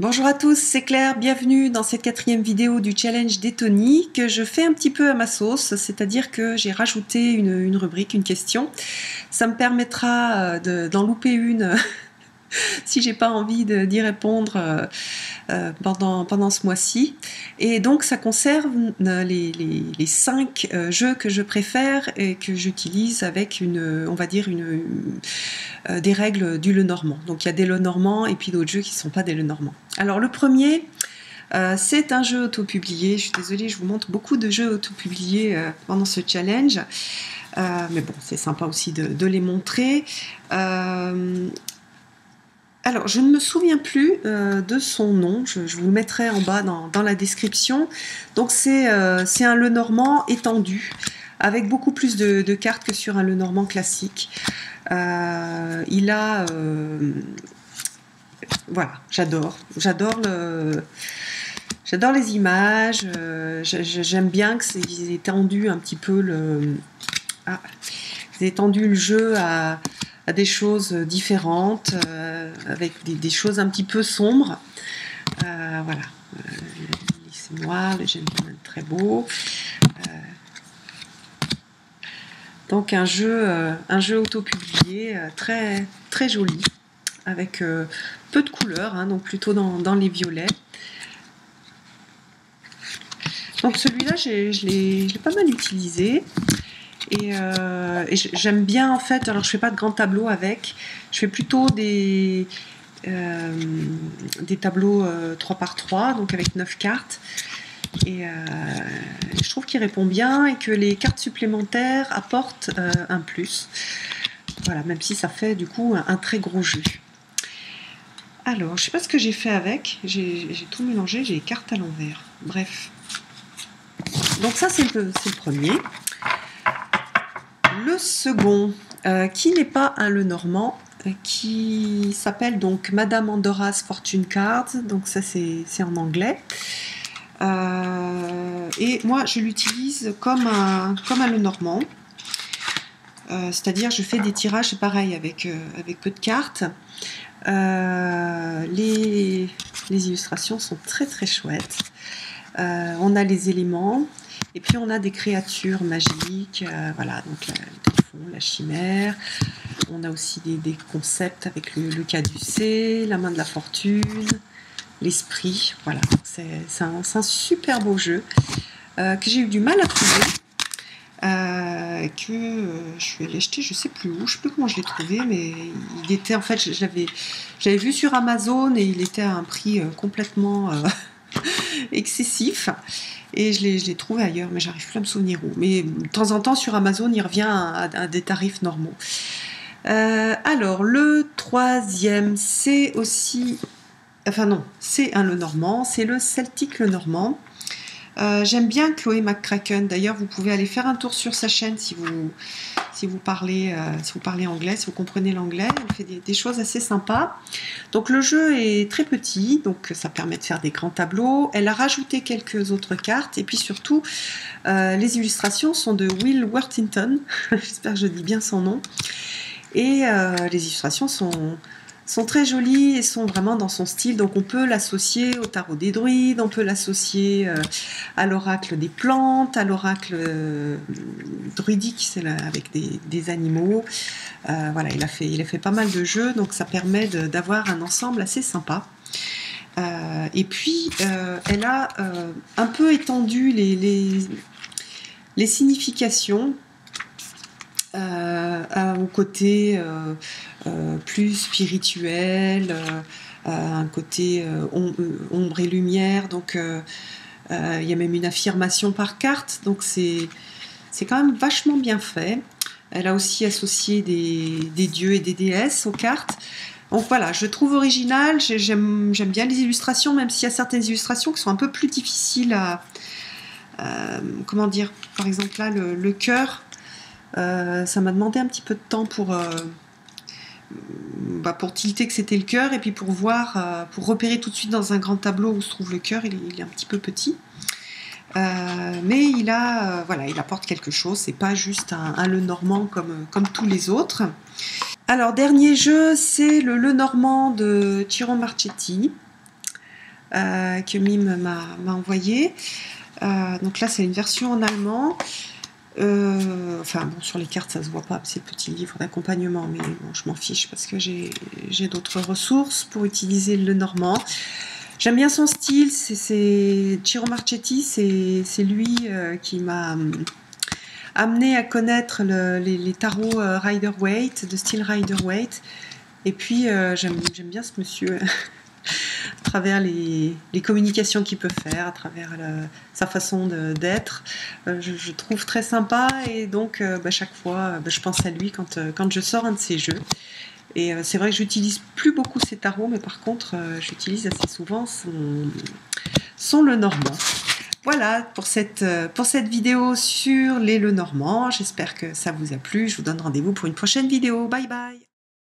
Bonjour à tous, c'est Claire, bienvenue dans cette quatrième vidéo du challenge des Tony que je fais un petit peu à ma sauce, c'est-à-dire que j'ai rajouté une, rubrique, une question. Ça me permettra euh, d'en louper une si j'ai pas envie d'y répondre euh, euh, pendant, ce mois-ci. Et donc ça conserve euh, les, cinq jeux que je préfère et que j'utilise avec une, on va dire une, des règles du Le Normand. Donc il y a des Le Normand et puis d'autres jeux qui ne sont pas des Le Normand. Alors le premier, c'est un jeu auto-publié. Je suis désolée, je vous montre beaucoup de jeux auto-publiés pendant ce challenge. mais bon, c'est sympa aussi de les montrer. Alors, je ne me souviens plus euh, de son nom, je, vous le mettrai en bas dans, la description. Donc, c'est euh, un Lenormand étendu, avec beaucoup plus de, cartes que sur un Lenormand classique. Euh, il a. voilà, j'adore. J'adore le. J'adore les images, j'aime bien que c'est étendu un petit peu le. Ah, étendu le jeu à, des choses différentes, euh, avec des, choses un petit peu sombres. Euh, voilà. Euh, c'est noir, le gentleman très beau. donc un jeu, un jeu auto-publié très, très joli, avec peu de couleurs, hein, donc plutôt dans les violets. Donc celui-là, je l'ai pas mal utilisé. Euh, et, j'aime bien en fait, alors je fais pas de grands tableaux avec, je fais plutôt des, euh, des tableaux 3 euh, par 3, donc avec 9 cartes. Et je trouve qu'il répond bien et que les cartes supplémentaires apportent un plus. Voilà, même si ça fait du coup un, très gros jeu. Alors, je sais pas ce que j'ai fait avec, j'ai tout mélangé, j'ai les cartes à l'envers. Bref. Donc ça c'est le, le premier le second, euh, qui n'est pas un Lenormand, euh, qui s'appelle donc Madame Andora's Fortune Cards, donc ça c'est en anglais. Euh, et moi je l'utilise comme un, comme un Lenormand, c'est-à-dire je fais des tirages pareil avec, avec peu de cartes. les, les, illustrations sont très très chouettes. On a les éléments, et puis on a des créatures magiques, euh, voilà, donc la, la chimère. On a aussi des, concepts avec le, le, caducé, la main de la fortune, l'esprit. Voilà, c'est un, super beau jeu euh, que j'ai eu du mal à trouver. Euh, que je suis allée acheter, je sais plus où, je sais plus comment je l'ai trouvé, mais il était en fait, je l'avais vu sur Amazon et il était à un prix complètement excessif. Et je l'ai trouvé ailleurs, mais j'arrive plus à me souvenir où. Mais de temps en temps, sur Amazon, il revient à, des tarifs normaux. Euh, alors, le troisième, c'est aussi... Enfin non, c'est un Le Normand, c'est le Celtic Le Normand. Euh, j'aime bien Chloé McCracken. D'ailleurs, vous pouvez aller faire un tour sur sa chaîne si vous, si vous, parlez, euh, si vous parlez anglais, si vous comprenez l'anglais. Elle fait des, choses assez sympas. Donc le jeu est très petit, donc ça permet de faire des grands tableaux. Elle a rajouté quelques autres cartes et puis surtout, euh, les illustrations sont de Will Worthington. J'espère que je dis bien son nom. Et les illustrations sont sont très jolies et sont vraiment dans son style. Donc on peut l'associer au tarot des druides, on peut l'associer euh, à l'oracle des plantes, à l'oracle euh, druidique, c'est avec des, animaux. Euh, voilà, il a, fait, il a fait pas mal de jeux, donc ça permet d'avoir un ensemble assez sympa. et puis, elle a un peu étendu les, significations euh, au côté euh, euh, plus spirituel, un côté ombre et lumière. Donc il y a même une affirmation par carte. Donc c'est quand même vachement bien fait. Elle a aussi associé des, des, dieux et des déesses aux cartes. Donc voilà, je trouve original, j'aime bien les illustrations, même s'il y a certaines illustrations qui sont un peu plus difficiles à... comment dire Par exemple là, le, le cœur, euh, ça m'a demandé un petit peu de temps pour, euh, bah, pour tilter que c'était le cœur et puis pour voir, euh, pour repérer tout de suite dans un grand tableau où se trouve le cœur, il, est un petit peu petit. mais il a, voilà, il apporte quelque chose. C'est pas juste un, Le Normand comme, comme tous les autres. Alors dernier jeu, c'est le Le Normand de Tiro Marchetti. que Mime m'a envoyé. donc là, c'est une version en allemand. Enfin, bon, sur les cartes, ça se voit pas, c'est petit livre d'accompagnement, mais je m'en fiche parce que j'ai d'autres ressources pour utiliser le normand. J'aime bien son style, c'est Ciro Marchetti, c'est lui qui m'a amené à connaître les, tarots euh, Rider-Waite, de style Rider-Waite. Et puis, euh, j'aime bien ce monsieur, à travers les, communications qu'il peut faire, à travers sa façon d'être. Euh, je, trouve très sympa et donc, bah, chaque fois, bah, je pense à lui quand, quand je sors un de ses jeux. Et c'est vrai que j'utilise plus beaucoup ces tarots, mais par contre, j'utilise assez souvent son, son le normand. Voilà pour cette, euh, pour cette vidéo sur les Le Normand. J'espère que ça vous a plu. Je vous donne rendez-vous pour une prochaine vidéo. Bye bye